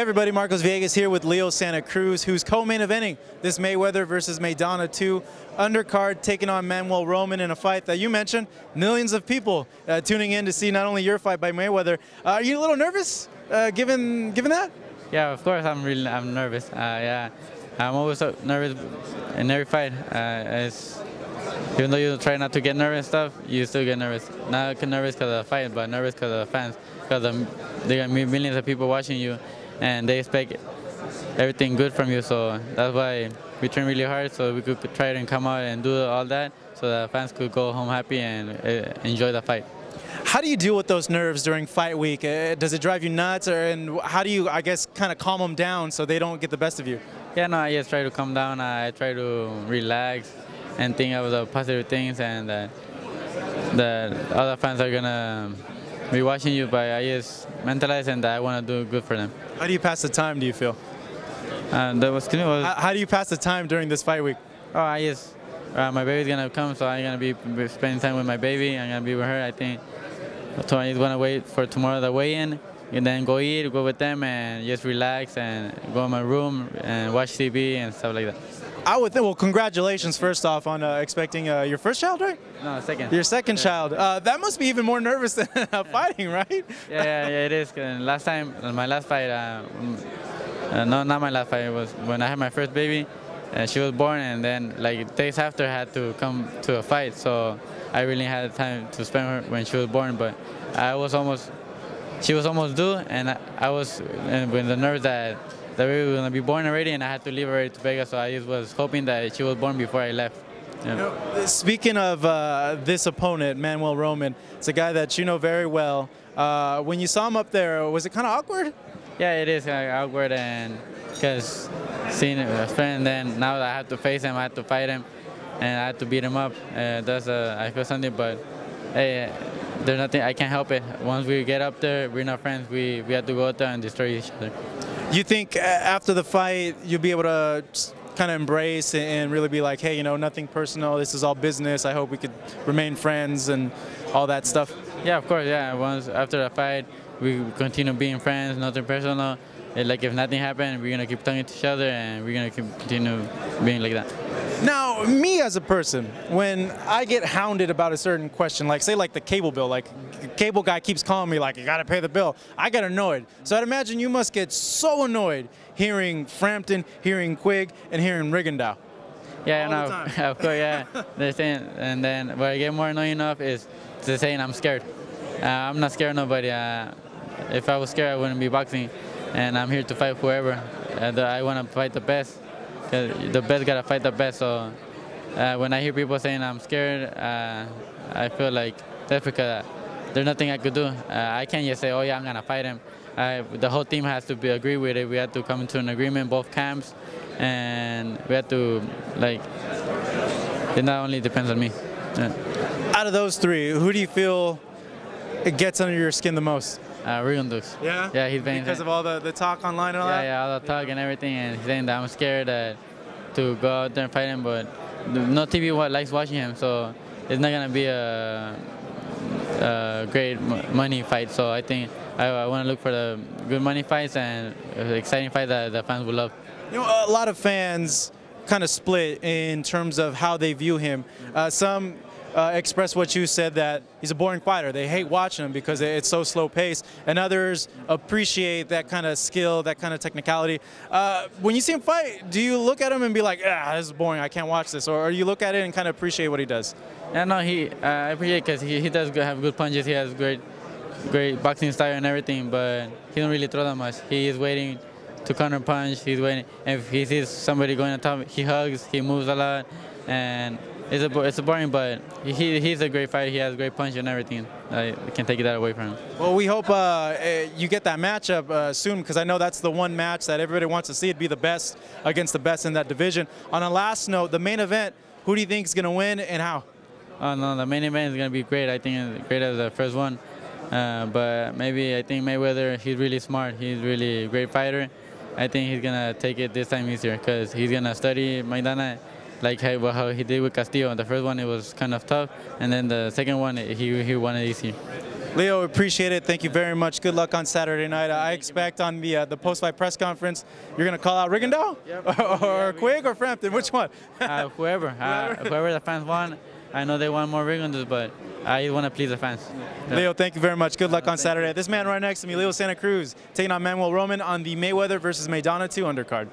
Hey everybody, Marcos Villegas here with Leo Santa Cruz, who's co-main eventing this Mayweather versus Maidana 2 undercard, taking on Manuel Roman in a fight that you mentioned. Millions of people uh, tuning in to see not only your fight by Mayweather. Uh, are you a little nervous, uh, given given that? Yeah, of course I'm really I'm nervous. Uh, yeah, I'm always nervous in every fight. Uh, even though you try not to get nervous stuff, you still get nervous. Not nervous because of the fight, but nervous because of the fans. Because there are millions of people watching you, and they expect everything good from you. So that's why we train really hard so we could try and come out and do all that so that fans could go home happy and uh, enjoy the fight. How do you deal with those nerves during fight week? Uh, does it drive you nuts, or and how do you, I guess, kind of calm them down so they don't get the best of you? Yeah, no, I just try to calm down. I try to relax and think of the positive things, and uh, that other fans are gonna be watching you. But I just mentalize and I want to do good for them. How do you pass the time? Do you feel? Uh, that was, was how, how, do you pass the time during this fight week? Oh, I just uh, my baby's gonna come, so I'm gonna be spending time with my baby. I'm gonna be with her. I think. So I just wanna wait for tomorrow the weigh-in, and then go eat, go with them, and just relax and go in my room and watch TV and stuff like that. I would think. Well, congratulations first off on uh, expecting uh, your first child, right? No, second. Your second yeah. child. Uh, that must be even more nervous than fighting, right? Yeah, yeah, yeah, it is. last time, my last fight, uh, uh, no, not my last fight. It was when I had my first baby. and she was born, and then like days after, I had to come to a fight. So I really had time to spend her when she was born. But I was almost, she was almost due, and I, I was and with the nerves that that we were gonna be born already, and I had to leave already to Vegas. So I just was hoping that she was born before I left. Yeah. You know, speaking of uh, this opponent, Manuel Roman, it's a guy that you know very well. Uh, when you saw him up there, was it kind of awkward? Yeah, it is kind of awkward, and because seeing a friend, then now that I have to face him, I have to fight him, and I have to beat him up. Uh, that's uh, I feel something, but hey, there's nothing I can't help it. Once we get up there, we're not friends. We we have to go out there and destroy each other. You think after the fight you'll be able to kind of embrace and really be like, hey, you know, nothing personal. This is all business. I hope we could remain friends and all that stuff. Yeah, of course. Yeah, once after the fight we continue being friends, nothing personal. like if nothing happened, we're gonna keep talking to each other and we're gonna continue being like that. Now, me as a person, when I get hounded about a certain question, like say like the cable bill, like the cable guy keeps calling me like you gotta pay the bill, I get annoyed. So I'd imagine you must get so annoyed hearing Frampton, hearing Quigg, and hearing Rigondeaux. Yeah, All no, of course, yeah. They're saying, and then what I get more annoying of is they're saying I'm scared. Uh, I'm not scared of nobody. Uh, if I was scared, I wouldn't be boxing. And I'm here to fight whoever. And I want to fight the best. The best got to fight the best. So uh, when I hear people saying I'm scared, uh, I feel like that's because there's nothing I could do. Uh, I can't just say, oh yeah, I'm to fight him. the whole team has to be agree with it. We have to come to an agreement, both camps. And we have to, like, it not only depends on me. Yeah. Out of those three, who do you feel it gets under your skin the most? Uh, Rigondeaux. Yeah? Yeah, he's been Because of all the, the talk online and all yeah, that? Yeah, all the talk and everything, and he's saying that I'm scared uh, to go out there and fight him, but no TV likes watching him, so it's not going to be a, a great money fight, so I think I, I want to look for the good money fights and exciting fights that the fans will love. You know, a lot of fans kind of split in terms of how they view him. Uh, some uh, express what you said that he's a boring fighter. They hate watching him because it's so slow paced, and others appreciate that kind of skill, that kind of technicality. Uh, when you see him fight, do you look at him and be like, ah, this is boring, I can't watch this, or, you look at it and kind of appreciate what he does? Yeah, no, he I appreciate because he, he does have good punches. He has great, great boxing style and everything, but he don't really throw that much. He is waiting to counter punch. He's waiting. If he sees somebody going on top, he hugs. He moves a lot, and it's a it's a boring, but he he's a great fighter. He has great punch and everything. I can't take that away from him. Well, we hope uh, eh, you get that matchup uh, soon because I know that's the one match that everybody wants to see. It'd be the best against the best in that division. On a last note, the main event. Who do you think is going to win and how? Oh no, the main event is going to be great. I think it's great as the first one. Uh, but maybe I think Mayweather, he's really smart. He's really a great fighter. I think he's going to take it this time easier because he's going to study Maidana like how, how he did with Castillo. The first one it was kind of tough, and then the second one he he won it easy. Leo, appreciate it. Thank you very much. Good luck on Saturday night. I expect on the uh, the post-fight press conference, you're gonna call out Rigondeaux Yep. or Quigg or Frampton. Which one? Uh, whoever, uh, whoever the fans want. I know they want more Rigondeaux, but I want to please the fans. Leo, thank you very much. Good luck on Saturday. This man right next to me, Leo Santa Cruz, taking on Manuel Roman on the Mayweather versus Maidana 2 undercard.